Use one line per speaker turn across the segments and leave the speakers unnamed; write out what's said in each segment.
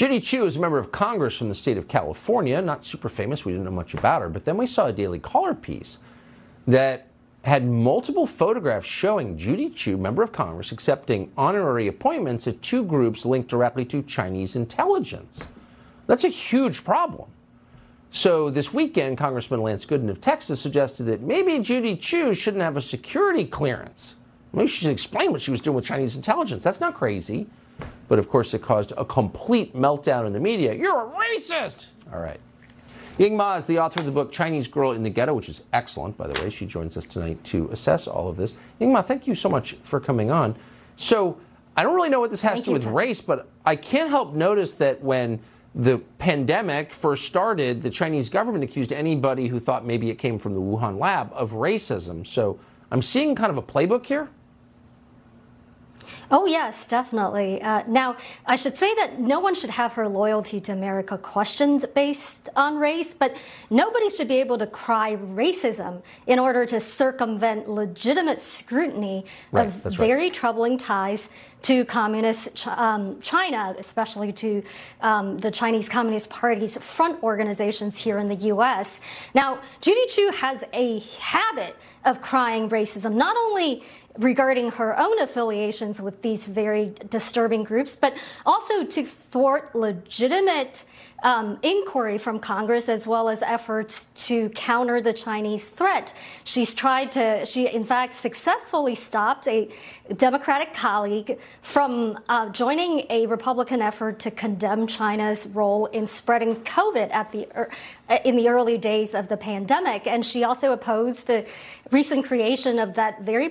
Judy Chu is a member of Congress from the state of California, not super famous. We didn't know much about her. But then we saw a Daily Caller piece that had multiple photographs showing Judy Chu, member of Congress, accepting honorary appointments at two groups linked directly to Chinese intelligence. That's a huge problem. So this weekend, Congressman Lance Gooden of Texas suggested that maybe Judy Chu shouldn't have a security clearance. Maybe she should explain what she was doing with Chinese intelligence. That's not crazy. But of course, it caused a complete meltdown in the media. You're a racist! All right. Ying Ma is the author of the book Chinese Girl in the Ghetto, which is excellent, by the way. She joins us tonight to assess all of this. Ying Ma, thank you so much for coming on. So, I don't really know what this has
Thank
to do with
Tom.
race, but I can't help notice that when the pandemic first started, the Chinese government accused anybody who thought maybe it came from the Wuhan lab of racism. So, I'm seeing kind of a playbook here.
Oh, yes, definitely. Uh, now, I should say that no one should have her loyalty to America questioned based on race, but nobody should be able to cry racism in order to circumvent legitimate scrutiny
Right,
of
that's right.
very troubling ties to communist Ch- um, China, especially to um, the Chinese Communist Party's front organizations here in the U.S. Now, Judy Chu has a habit of crying racism, not only regarding her own affiliations with these very disturbing groups, but also to thwart legitimate um, inquiry from Congress as well as efforts to counter the Chinese threat. She's tried to, she in fact successfully stopped a Democratic colleague from uh, joining a Republican effort to condemn China's role in spreading COVID at the er, in the early days of the pandemic, and she also opposed the recent creation of that very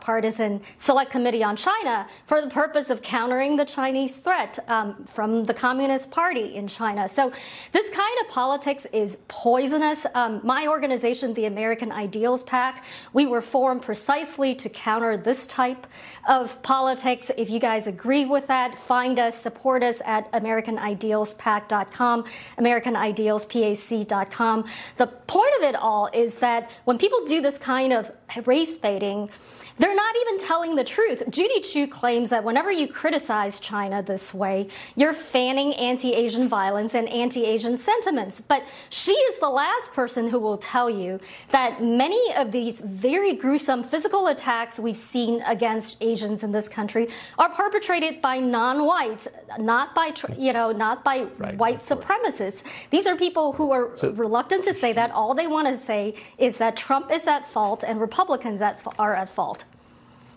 bipartisan Select Committee on China for the purpose of countering the Chinese threat um, from the Communist Party in China. So this kind of politics is poisonous. Um, my organization, the American Ideals PAC, we were formed precisely to counter this type of politics. If you guys agree with that, find us, support us at AmericanIdealsPAC.com, AmericanIdealsPAC.com. The point of it all is that when people do this kind of race baiting, they're not even telling the truth. Judy Chu claims that whenever you criticize China this way, you're fanning anti Asian violence and anti Asian sentiments. But she is the last person who will tell you that many of these very gruesome physical attacks we've seen against Asians in this country are perpetrated by non whites, not by, you know, not by
Right,
white supremacists. These are people who are
So-
reluctant to say that. All they want to say is that Trump is at fault and Republicans at, are at fault.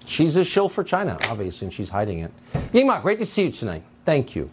She's a shill for China, obviously, and she's hiding it. Ying Ma, great to see you tonight. Thank you.